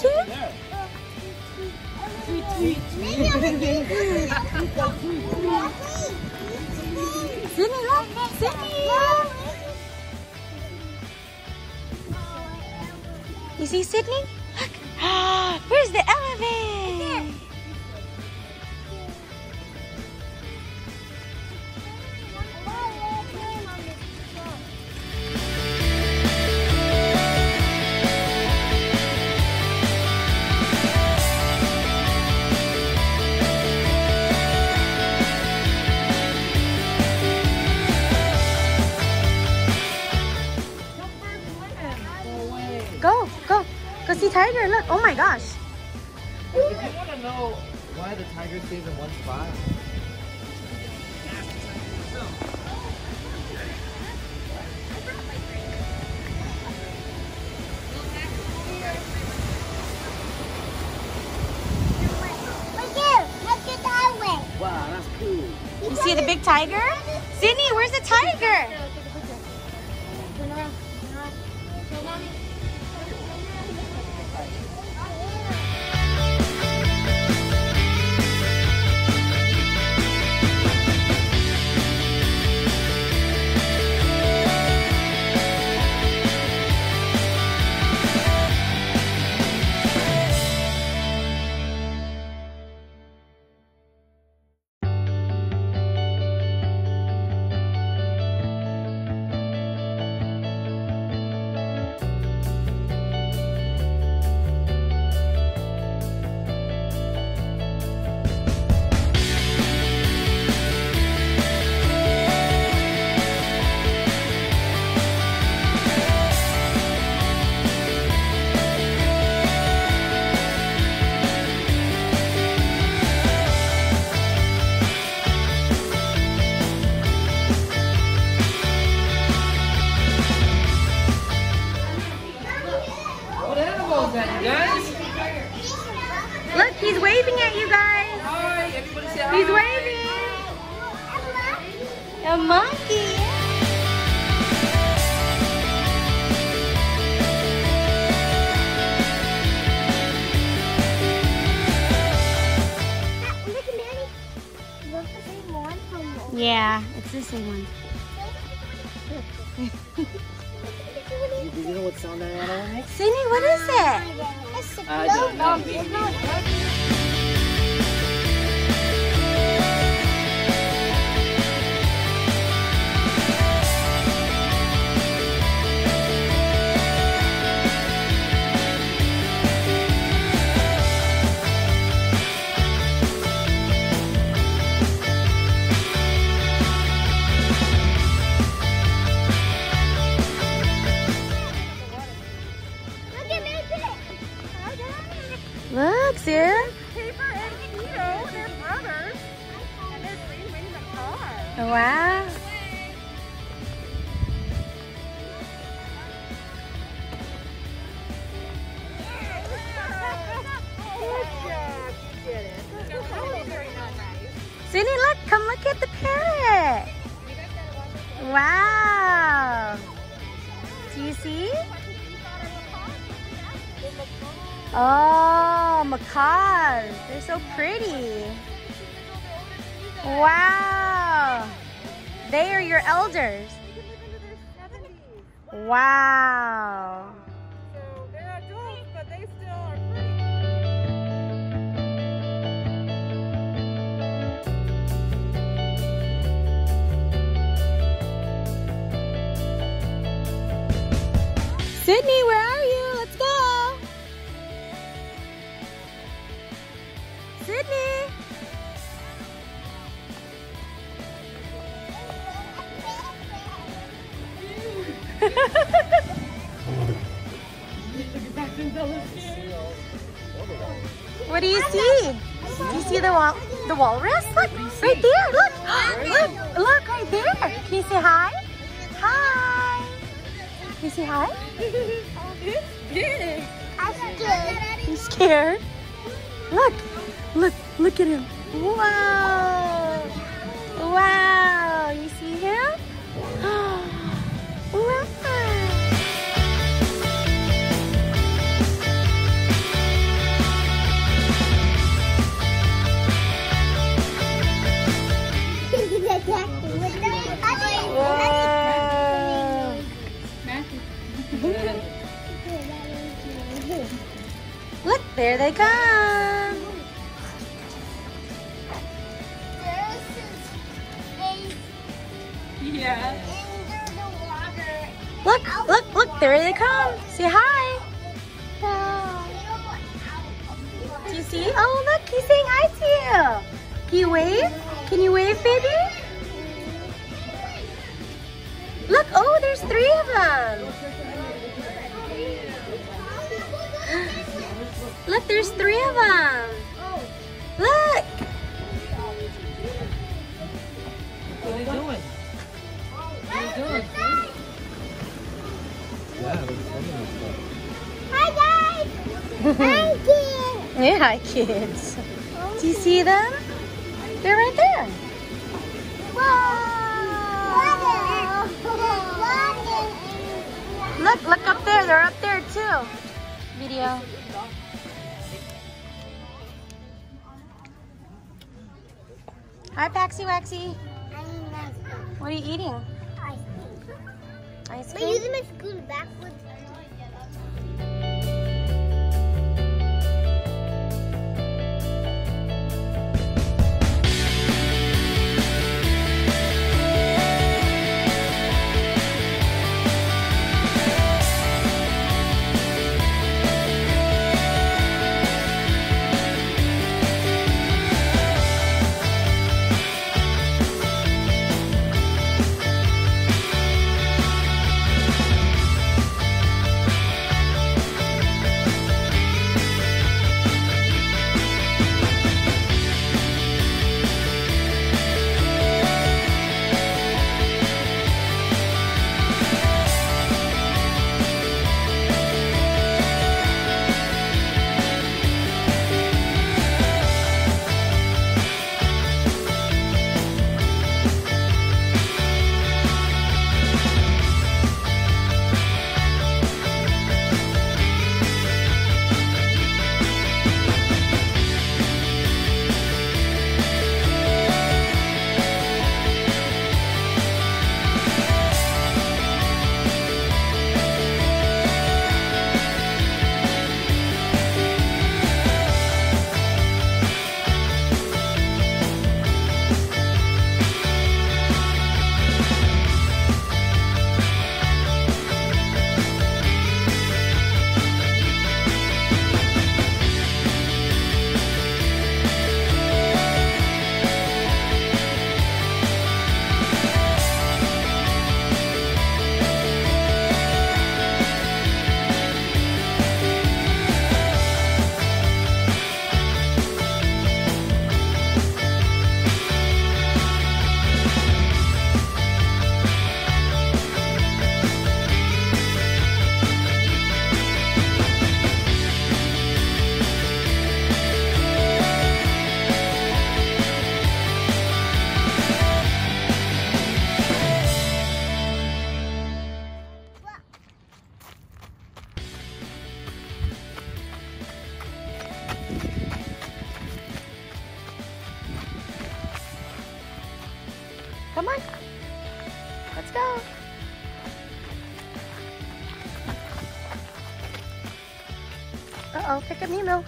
Sydney, look. Sydney. You see Sydney? Look. Where's the If you want to know why the tiger stays in one spot, wow, that's cool. You see the big tiger? Sydney, where's the tiger? A monkey. Yeah, it's the same one. Do you know what sound that animal makes? Sydney, what is it? I Look, Sarah. Paper and Keto, they're brothers. And they're the car. Oh, wow. Good job, you did it. Very nice. Sydney, look, come look at the parrot. Wow. Do you see? Oh, macaws. They're so pretty. Wow. They are your elders. They can live into their 70s. Wow. Sydney, where are What do you see? Do you see the wal the walrus? Look, right there. Look, look, look right there. Can you say hi? Hi. Can you say hi? I'm scared. You scared? Look, look, look at him. Wow. There they come. Yeah. Look, look, look, there they come. Say hi. Do you see? Oh, look, he's saying hi to you. Can you wave? Can you wave, baby? Look, oh, there's three of them. Look, there's three of them. Look. What are they doing? What are they doing? Yeah, they're filming this stuff. Yeah, hi, kids. Do you see them? They're right there. Look, look up there. They're up there too. Video. Hi, Paxi Waxy. What are you eating? Ice But cream? using my spoon backwards. Uh-oh, pick up Nemo.